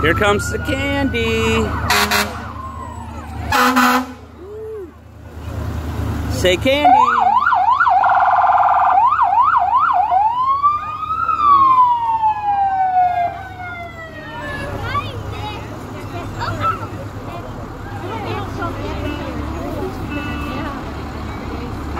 Here comes the candy. Say candy.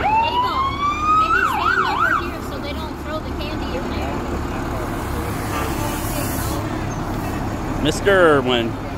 Abel, maybe stand over here so they don't throw the candy in there. Mr. Irwin.